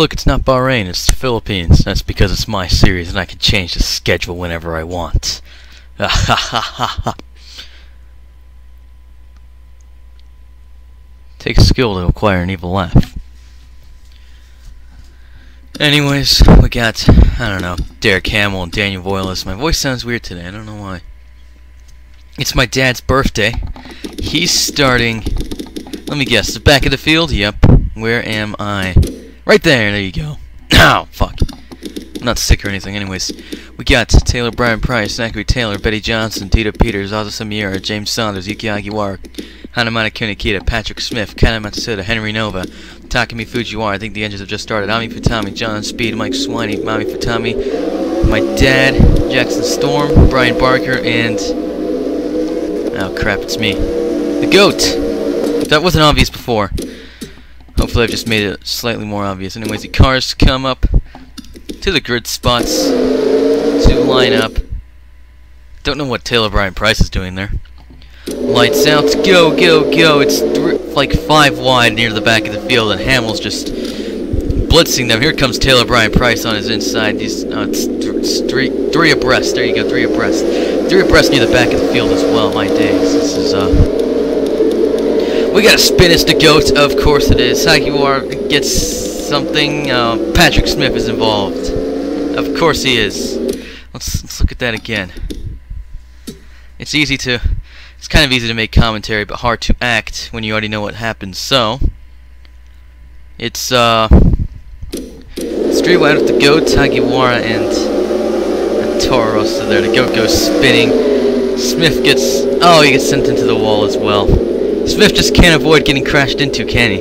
Look, it's not Bahrain, it's the Philippines. That's because it's my series and I can change the schedule whenever I want. Takes skill to acquire an evil laugh. Anyways, we got, I don't know, Derek Hamill and Daniel Voiles. My voice sounds weird today, I don't know why. It's my dad's birthday. He's starting, let me guess, the back of the field? Yep. Where am I? Right there, there you go. Oh, fuck. I'm not sick or anything. Anyways, we got Taylor Brian Price, Zachary Taylor, Betty Johnson, Tito Peters, Aza Samira, James Saunders, Yuki Hagiwara, Hanamana Kunikita, Patrick Smith, Kana Matsuda, Henry Nova, Takumi Fujiwara. I think the engines have just started. Ami Futami, John Speed, Mike Swiney, Mami Futami, my dad, Jackson Storm, Brian Barker, and... Oh crap, it's me. The GOAT! That wasn't obvious before. Hopefully I've just made it slightly more obvious. Anyways, the cars come up to the grid spots to line up. Don't know what Taylor Bryan Price is doing there. Lights out, go, go, go. It's like five wide near the back of the field, and Hamill's just blitzing them. Here comes Taylor Bryan Price on his inside. These, uh, three, three abreast. There you go, three abreast. Three abreast near the back of the field as well. My days, this is uh. We got a spin it's the goat, of course it is. Hagiwara gets something. Uh, Patrick Smith is involved. Of course he is. Let's, let's look at that again. It's easy to, it's kind of easy to make commentary, but hard to act when you already know what happens. So, it's uh, wide with the goat, Hagiwara, and Toro Rosso there. The goat goes spinning. Smith gets, oh, he gets sent into the wall as well. Smith just can't avoid getting crashed into, can he?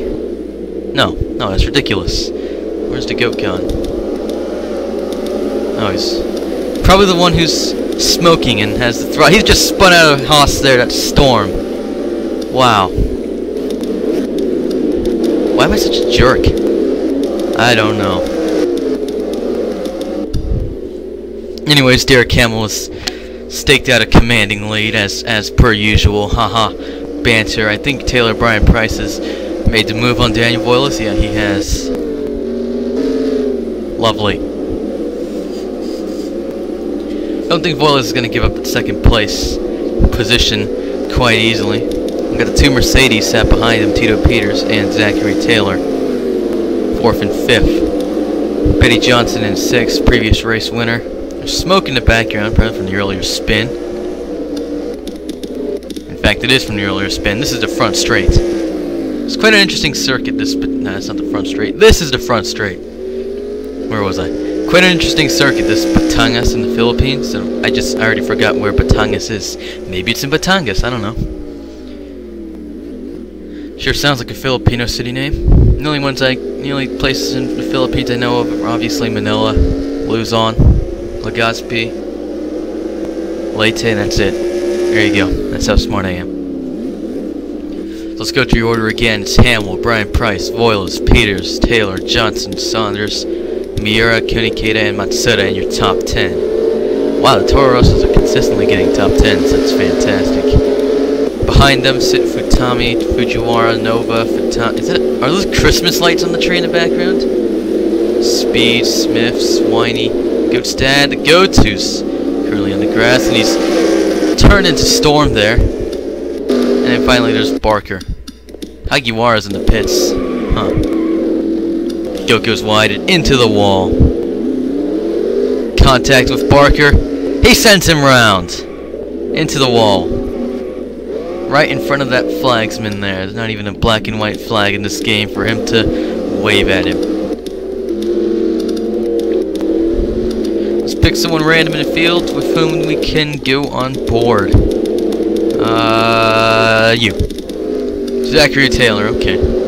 No, no, that's ridiculous. Where's the goat gone? Oh, he's probably the one who's smoking and has the throttle. He's just spun out of Haas there, that storm. Wow. Why am I such a jerk? I don't know. Anyways, Derek Hamill is staked out a commanding lead as as per usual. Haha banter. I think Taylor Bryan Price has made the move on Daniel Voiles. Yeah, he has. Lovely. I don't think Voiles is going to give up the second place position quite easily. We've got the two Mercedes sat behind him, Tito Peters and Zachary Taylor. Fourth and fifth. Betty Johnson in sixth, previous race winner. There's smoke in the background, probably from the earlier spin fact, it is from the earlier spin. This is the front straight. It's quite an interesting circuit, this, but no, it's not the front straight. This is the front straight. Where was I? Quite an interesting circuit, this Batangas in the Philippines. So I just, I already forgot where Batangas is. Maybe it's in Batangas, I don't know. Sure sounds like a Filipino city name. The only ones I, the only places in the Philippines I know of are obviously Manila, Luzon, Legazpi, Leyte, and that's it. There you go. That's how smart I am. Let's go through your order again. It's Hamill, Brian Price, Voiles, Peters, Taylor, Johnson, Saunders, Miura, Kunikata, and Matsuda in your top 10. Wow, the Toro Rossos are consistently getting top 10s. That's fantastic. Behind them sit Futami, Fujiwara, Nova, Futami. Is it? Are those Christmas lights on the tree in the background? Speed, Smith, Swiney, Goat's dad, the Goats, who's currently on the grass, and he's turned into Storm there. And then finally there's Barker. Hagiwara's in the pits. Huh. Goes wide into the wall. Contact with Barker. He sends him round. Into the wall. Right in front of that flagsman there. There's not even a black and white flag in this game for him to wave at him. Pick someone random in the field with whom we can go on board. Uh, you. Zachary Taylor, okay.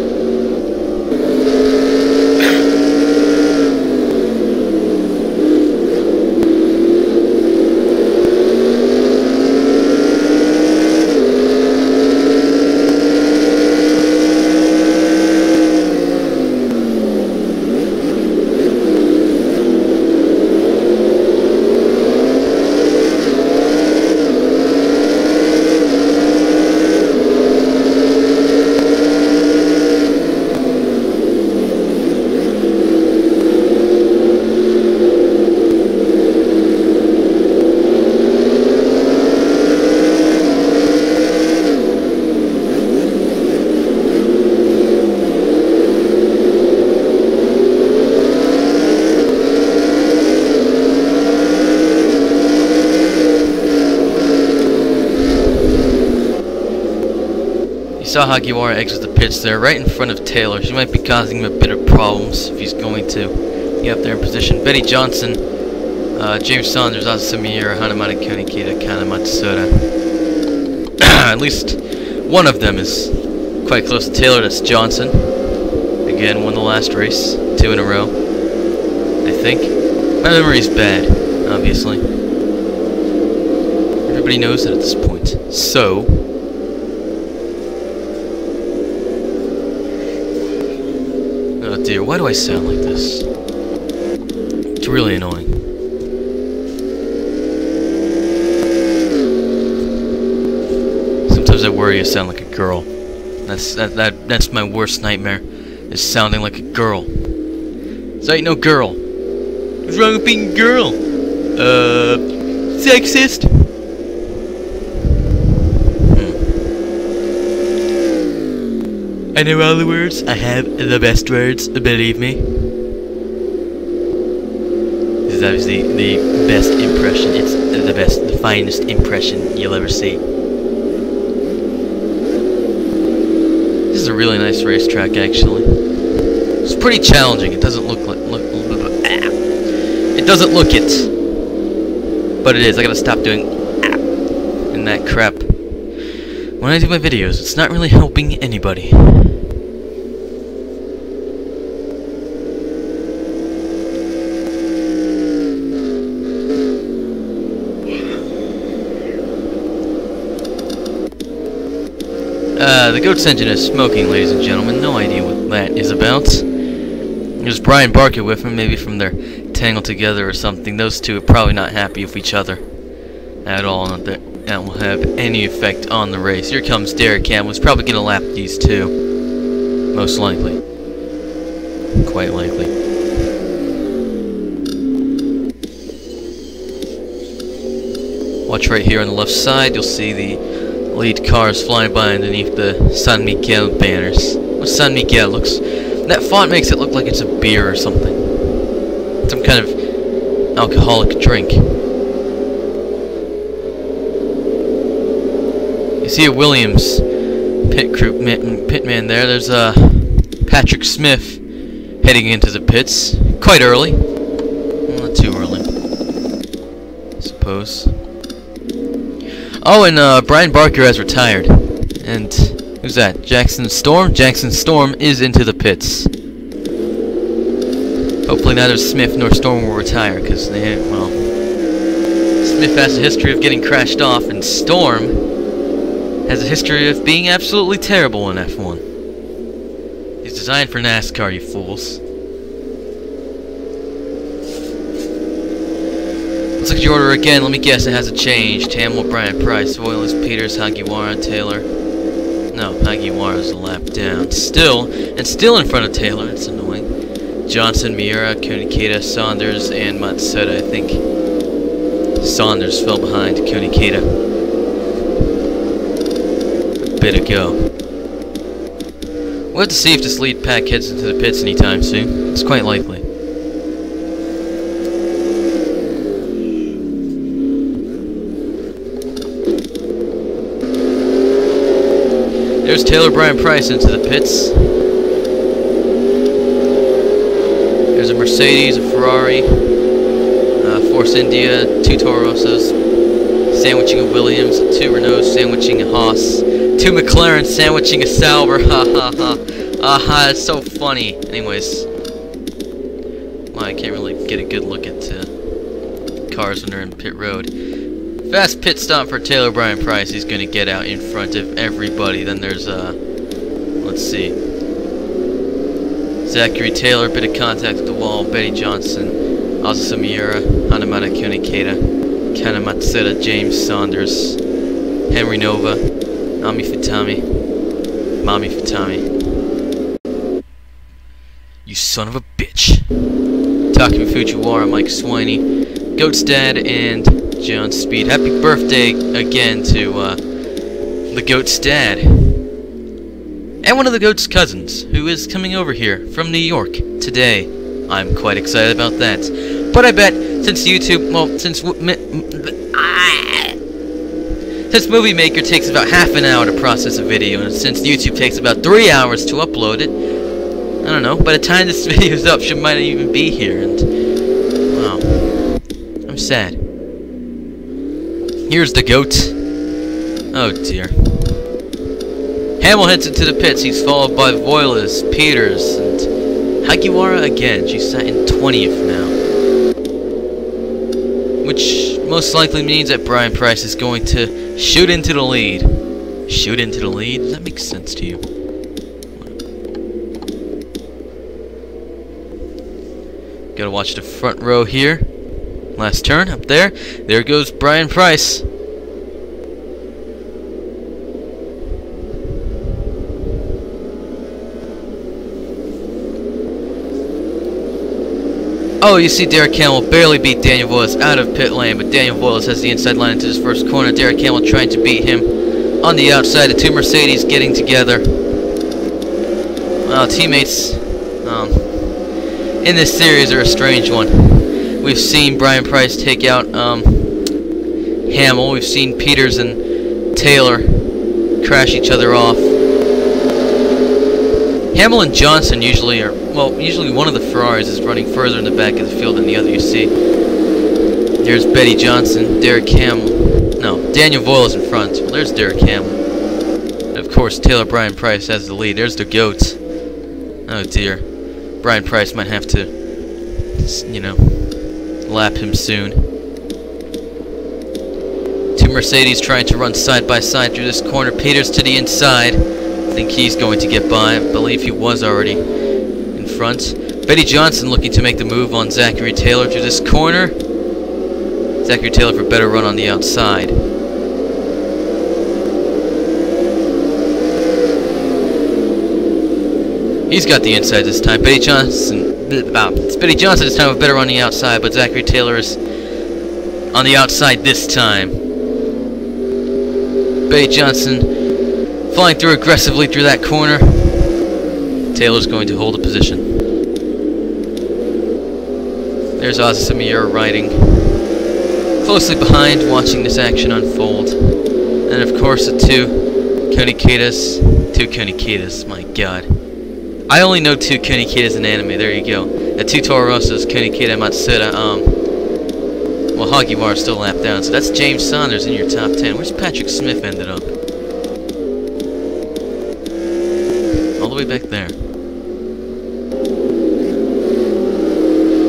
Saw Hagiwara exit the pits there, right in front of Taylor. She might be causing him a bit of problems if he's going to get up there in position. Betty Johnson, uh, James Saunders, Asa Miura, Hanamata Kana Matsuda. At least one of them is quite close to Taylor. That's Johnson. Again, won the last race, two in a row. I think. My memory's bad, obviously. Everybody knows that at this point. So, Dear, why do I sound like this? It's really annoying. Sometimes I worry I sound like a girl. That's that, that that's my worst nightmare. Is sounding like a girl. So I ain't no girl. What's wrong with being a girl? Uh sexist? I know all the words. I have the best words, believe me. This is obviously the best impression. It's the best, the finest impression you'll ever see. This is a really nice racetrack, actually. It's pretty challenging. It doesn't look like look. Ah. It doesn't look it, but it is. I gotta stop doing ah, and that crap. When I do my videos, it's not really helping anybody. Uh, the goat's engine is smoking, ladies and gentlemen. No idea what that is about. There's Brian Barker with him, maybe from their Tangled Together or something. Those two are probably not happy with each other at all. Not that that will have any effect on the race. Here comes Derek Campbell. He's probably going to lap these two. Most likely. Quite likely. Watch right here on the left side. You'll see the lead cars flying by underneath the San Miguel banners. What San Miguel looks... That font makes it look like it's a beer or something. Some kind of alcoholic drink. You see a Williams pit crew pit man there. There's uh, Patrick Smith heading into the pits. Quite early. Not too early. I suppose. Oh, and uh, Brian Barker has retired. And who's that? Jackson Storm? Jackson Storm is into the pits. Hopefully neither Smith nor Storm will retire, because they, well... Smith has a history of getting crashed off, and Storm has a history of being absolutely terrible in F1. He's designed for NASCAR, you fools. Let's look at your order again. Let me guess, it hasn't changed. Hamill, Bryant, Price, Voiles, Peters, Hagiwara, Taylor. No, Hagiwara's a lap down. Still, and still in front of Taylor. It's annoying. Johnson, Miura, Konikita, Saunders, and Matsuda. I think Saunders fell behind Konikita. A bit ago. We'll have to see if this lead pack heads into the pits anytime soon. It's quite likely. There's Taylor Brian Price into the pits. There's a Mercedes, a Ferrari, uh, Force India, two Toro Rossos, sandwiching a Williams, two Renaults, sandwiching a Haas, two McLaren, sandwiching a Sauber. Ha ha ha. Aha, it's so funny. Anyways, well, I can't really get a good look at uh, cars when they're in pit road. Fast pit stop for Taylor Bryan Price. He's going to get out in front of everybody. Then there's, uh, let's see. Zachary Taylor, bit of contact with the wall. Betty Johnson, Asa Miura, Hanamata Konikata, Kana James Saunders, Henry Nova, Ami Futami, Mami Futami. You son of a bitch. Takumi Fujiwara, Mike Swiney, Goat's Dad, and John Speed. Happy birthday again to uh, the goat's dad. And one of the goat's cousins, who is coming over here from New York today. I'm quite excited about that. But I bet since YouTube, well, since Since Movie Maker takes about half an hour to process a video, and since YouTube takes about three hours to upload it, I don't know, by the time this video's up, she might even be here, and... Wow. I'm sad. Here's the goat. Oh dear. Hamill heads into the pits. He's followed by Voiles, Peters, and Hagiwara again. She's sat in 20th now. Which most likely means that Brian Price is going to shoot into the lead. Shoot into the lead? Does that make sense to you? Gotta watch the front row here. Last turn, up there. There goes Brian Price. Oh, you see Derek Campbell barely beat Daniel Voiles out of pit lane, but Daniel Voiles has the inside line into his first corner. Derek Campbell trying to beat him on the outside. The two Mercedes getting together. Well, teammates um, in this series are a strange one. We've seen Brian Price take out um, Hamill. We've seen Peters and Taylor crash each other off. Hamill and Johnson usually are, well, usually one of the Ferraris is running further in the back of the field than the other, you see. There's Betty Johnson, Derek Hamill, no, Daniel Voiles in front. Well, there's Derek Hamill. And of course, Taylor Brian Price has the lead. There's the GOAT. Oh dear. Brian Price might have to, you know, lap him soon. Two Mercedes trying to run side by side through this corner. Peters to the inside. I think he's going to get by. I believe he was already in front. Betty Johnson looking to make the move on Zachary Taylor through this corner. Zachary Taylor for a better run on the outside. He's got the inside this time. Betty Johnson, it's Betty Johnson this time with better on the outside, but Zachary Taylor is on the outside this time. Betty Johnson flying through aggressively through that corner. Taylor's going to hold a position. There's Ozzy riding closely behind, watching this action unfold. And of course the two Koniketas, two Koniketas, my god. I only know two Koniketas in anime, there you go. The two Toro Rossos, Konikeda Matsuda, um, well, Hagiwara still lapped down, so that's James Saunders in your top 10. Where's Patrick Smith ended up? All the way back there.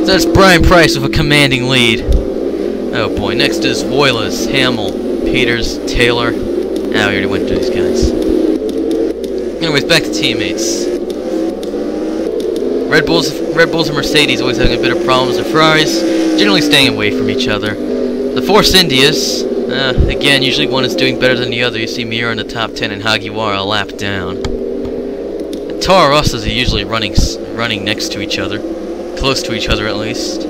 So that's Brian Price with a commanding lead. Oh boy, next is Voiles, Hamill, Peters, Taylor. Ah, we already went through these guys. Anyways, back to teammates. Red Bulls, Red Bulls and Mercedes always having a bit of problems. The Ferraris generally staying away from each other. The Force Indias, uh, again, usually one is doing better than the other. You see Miura in the top 10 and Hagiwara a lap down. The Toro Rossos are usually running, running next to each other. Close to each other, at least.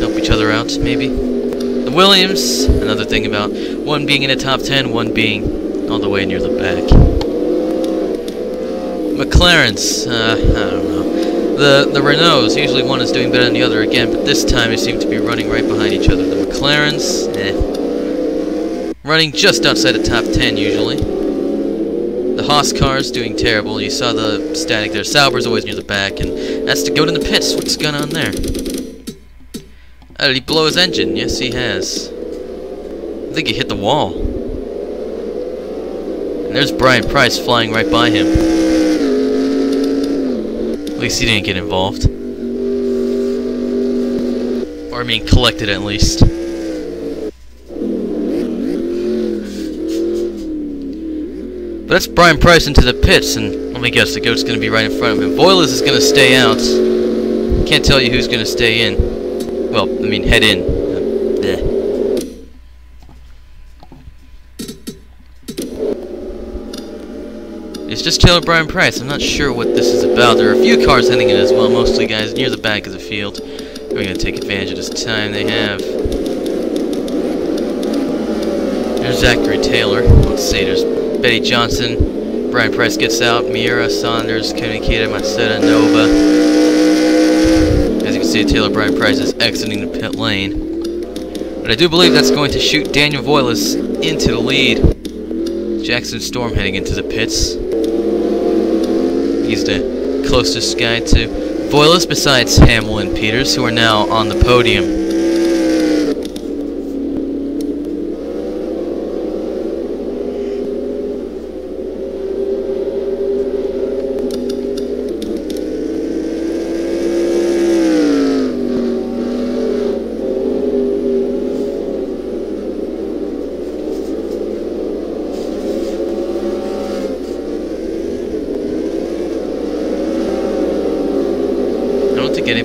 Help each other out, maybe. The Williams, another thing about one being in the top 10, one being all the way near the back. McLarens, uh, I don't know. The the Renaults, usually one is doing better than the other again, but this time they seem to be running right behind each other. The McLarens, eh. Running just outside the top 10 usually. The Haas cars doing terrible. You saw the static there. Sauber's always near the back, and that's to go to the pits. What's going on there? Oh, did he blow his engine? Yes, he has. I think he hit the wall. And there's Brian Price flying right by him. At least he didn't get involved. Or I mean collected at least. But that's Brian Price into the pits, and let me guess, the goat's gonna be right in front of him. Voiles is gonna stay out. Can't tell you who's gonna stay in. Well, I mean head in. Uh, It's just Taylor Brian Price. I'm not sure what this is about. There are a few cars heading in as well, mostly guys near the back of the field. We're going to take advantage of this time they have. There's Zachary Taylor. Let's see, there's Betty Johnson. Brian Price gets out. Miura, Saunders, Konikita, Matsuda, Nova. As you can see, Taylor Brian Price is exiting the pit lane. But I do believe that's going to shoot Daniel Voiles into the lead. Jackson Storm heading into the pits. He's the closest guy to Voiles besides Hamill and Peters, who are now on the podium.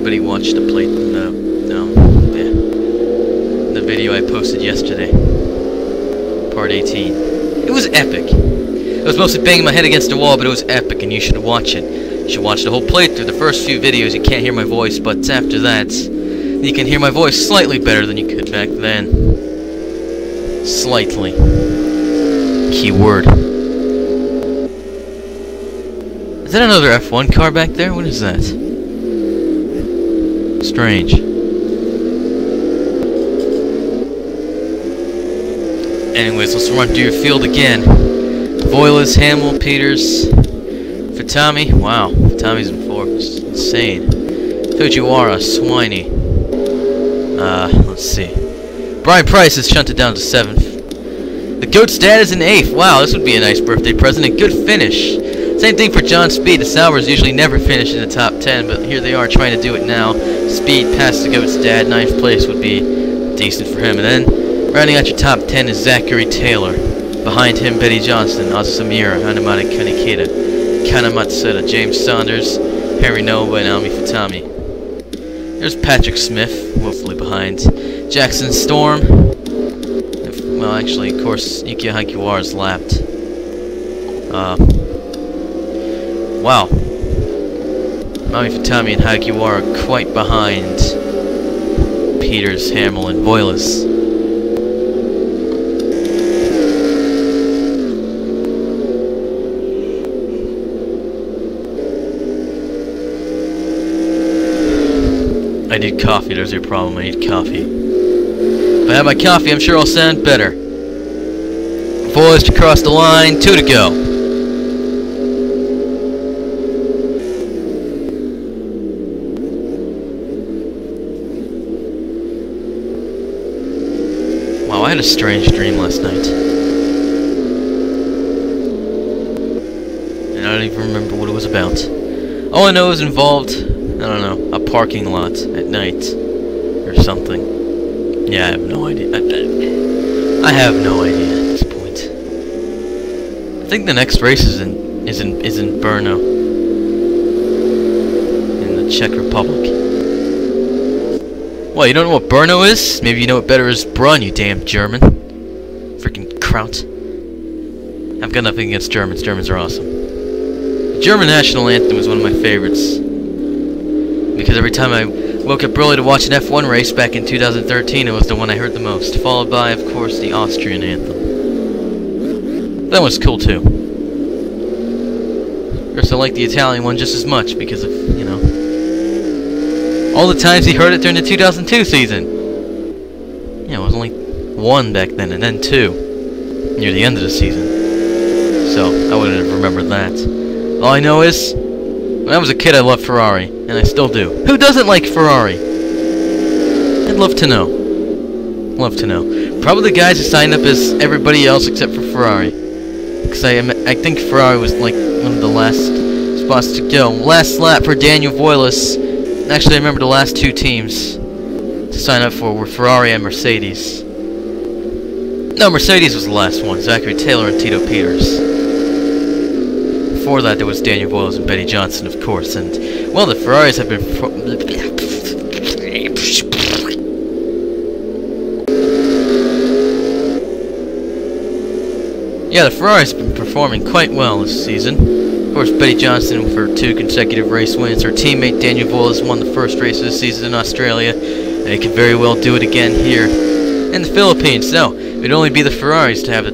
Anybody watched the plate no no yeah. the video I posted yesterday part 18 it was epic. I was mostly banging my head against the wall but it was epic and you should watch it. You should watch the whole playthrough the first few videos. You can't hear my voice but after that you can hear my voice slightly better than you could back then. Slightly. Keyword is that another F1 car back there? What is that? Strange. Anyways, let's run through your field again. Voiles, Hamill, Peters, Futami. Wow, Futami's in fourth. Insane. Fujiwara, Swiney. Uh, let's see. Brian Price is shunted down to seventh. The GOAT's dad is in eighth. Wow, this would be a nice birthday present. A good finish. Same thing for John Speed. The Saubers usually never finish in the top 10, but here they are trying to do it now. Speed past the GOAT's dad. Ninth place would be decent for him. And then, rounding out your top 10 is Zachary Taylor. Behind him, Betty Johnson, Azusamira, Hanamata Kanikita, Kana Matsuda, James Saunders, Harry Nova, and Almi Futami. There's Patrick Smith, woefully behind. Jackson Storm. Well, actually, of course, Yuki Hagiwara's lapped. Uh, Wow. Mami Futami and Hagiwara are quite behind Peters, Hamill, and Voiles. I need coffee, there's your problem, I need coffee. If I have my coffee, I'm sure I'll sound better. Voiles to cross the line, two to go. had a strange dream last night. And I don't even remember what it was about. All I know is involved, I don't know, a parking lot at night. Or something. Yeah, I have no idea. I, I, I have no idea at this point. I think the next race is in is in is in Brno. In the Czech Republic. Well, you don't know what Brno is? Maybe you know it better as Brun, you damn German. Freaking kraut. I've got nothing against Germans. Germans are awesome. The German national anthem was one of my favorites. Because every time I woke up early to watch an F1 race back in 2013, it was the one I heard the most. Followed by, of course, the Austrian anthem. That was cool, too. Of course, I like the Italian one just as much because of, you know, all the times he heard it during the 2002 season. Yeah, it was only one back then, and then two near the end of the season. So I wouldn't have remembered that. All I know is, when I was a kid, I loved Ferrari, and I still do. Who doesn't like Ferrari? I'd love to know. Love to know. Probably the guys who signed up as everybody else except for Ferrari. Because I, I think Ferrari was like one of the last spots to go. Last lap for Daniel Voiles. Actually, I remember the last two teams to sign up for were Ferrari and Mercedes. No, Mercedes was the last one. Zachary Taylor and Tito Peters. Before that, there was Daniel Voiles and Betty Johnson, of course. And, well, the Ferraris have been... Yeah, the Ferraris have been performing quite well this season. Of course, Betty Johnson for two consecutive race wins. Her teammate Daniel Voiles won the first race of the season in Australia, and he could very well do it again here in the Philippines. So, it'd only be the Ferraris to have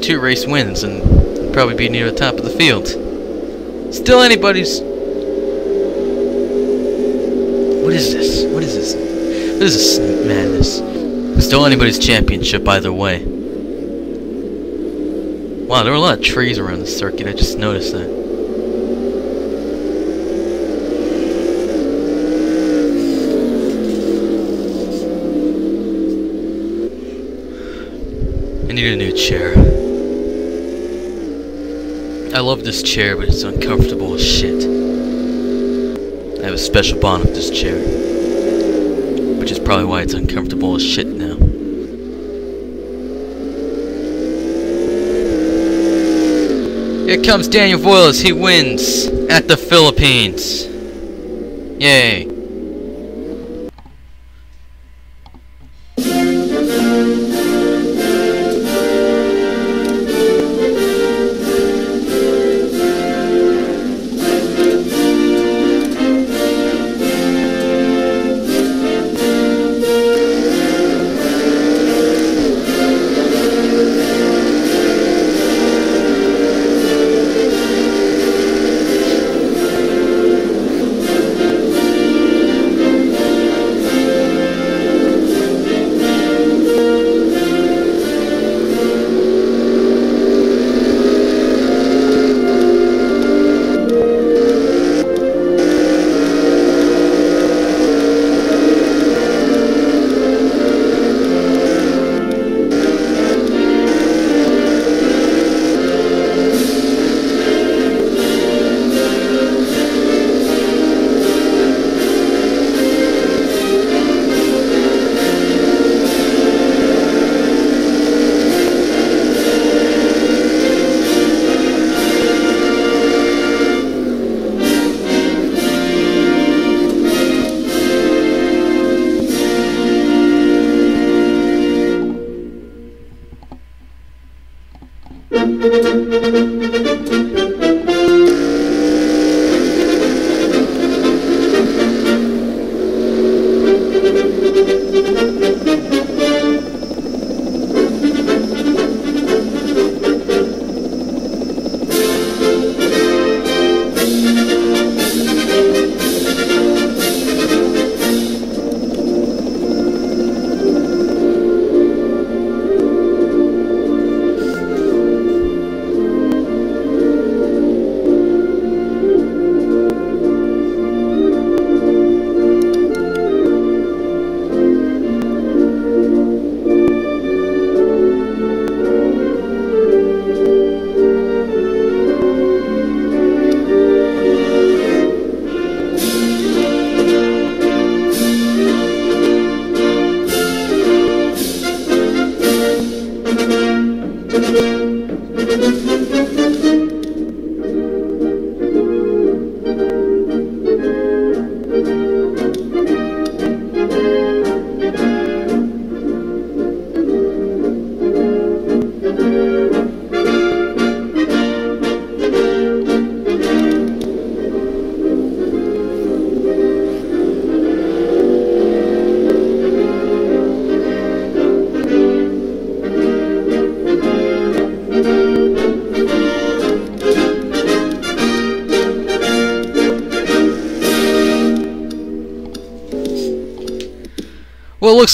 two race wins and probably be near the top of the field. Still anybody's... What is this? What is this? What is this madness? Still anybody's championship either way. Wow, there were a lot of trees around the circuit. I just noticed that. I need a new chair. I love this chair, but it's uncomfortable as shit. I have a special bond with this chair. Which is probably why it's uncomfortable as shit now. Here comes Daniel Voiles. He wins at the Philippines. Yay.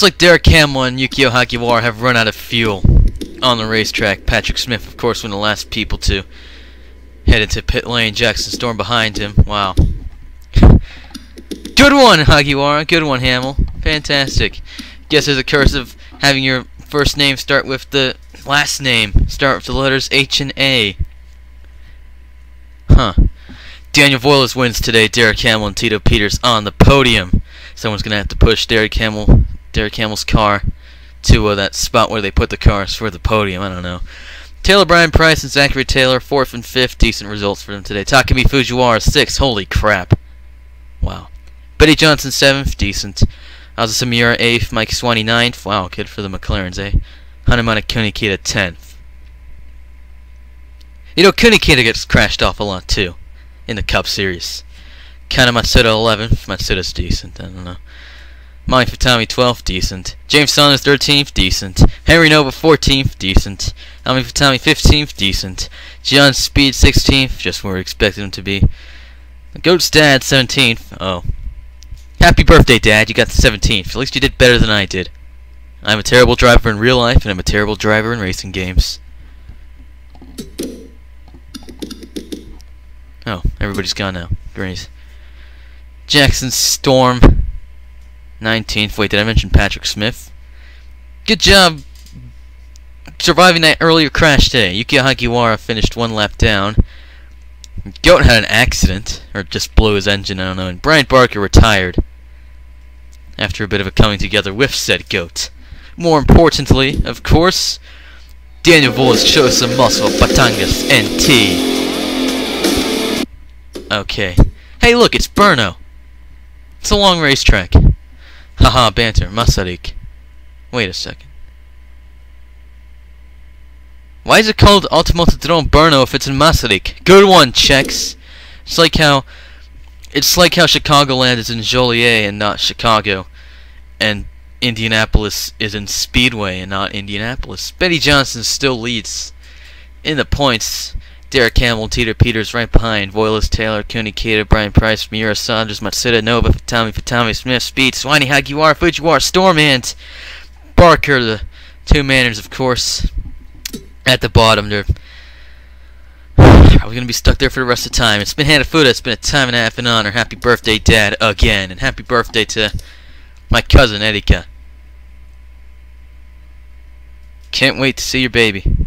Like Derek Hamill and Yukio Hagiwara have run out of fuel on the racetrack. Patrick Smith, of course, one of the last people to head into pit lane. Jackson Storm behind him. Wow. Good one, Hagiwara. Good one, Hamill. Fantastic. Guess there's a curse of having your first name start with the last name. Start with the letters H and A. Huh. Daniel Voiles wins today. Derek Hamill and Tito Peters on the podium. Someone's gonna have to push Derek Hamill Derek Hamill's car to uh, that spot where they put the cars for the podium. I don't know. Taylor Bryan Price and Zachary Taylor, fourth and fifth. Decent results for them today. Takumi Fujiwara, sixth. Holy crap. Wow. Betty Johnson, seventh. Decent. Aza Samura, eighth. Mike Swiney, ninth. Wow, good for the McLarens, eh? Hanemata Kunikita, tenth. You know, Kunikita gets crashed off a lot, too, in the Cup Series. Kana Matsuda, 11th. Matsuda's decent, I don't know. Mike Futami 12th, decent. James Saunders 13th, decent. Henry Nova 14th, decent. Ami Futami 15th, decent. John Speed 16th, just where we expected him to be. Goat's Dad 17th. Oh. Happy birthday, Dad. You got the 17th. At least you did better than I did. I'm a terrible driver in real life, and I'm a terrible driver in racing games. Oh, everybody's gone now. Great. Jackson Storm, 19th. Wait, did I mention Patrick Smith? Good job surviving that earlier crash today. Yuki Hagiwara finished one lap down. Goat had an accident, or just blew his engine, I don't know, and Bryant Barker retired after a bit of a coming together with said goat. More importantly, of course, Daniel Voiles shows some muscle, Batangas NT. Okay. Hey look, it's Brno! It's a long racetrack. Haha, banter, Masaryk. Wait a second. Why is it called Automotodrome Brno if it's in Masaryk? Good one, Czechs! It's like how... It's like how Chicagoland is in Joliet and not Chicago. And Indianapolis is in Speedway and not Indianapolis. Betty Johnson still leads in the points. Derek Campbell, Tito Peters right behind. Voiles, Taylor, Cooney, Cater, Brian Price, Miura, Saunders, Matsuda, Nova, Futami, Futami, Smith, Speed, Swiney, Hagiwara, Fujiwara, Stormant, Barker, the two manners, of course at the bottom. They're probably going to be stuck there for the rest of the time. It's been Hanafuda. It's been a time and a half in honor. Happy birthday, Dad, again. And happy birthday to my cousin, Erika. Can't wait to see your baby.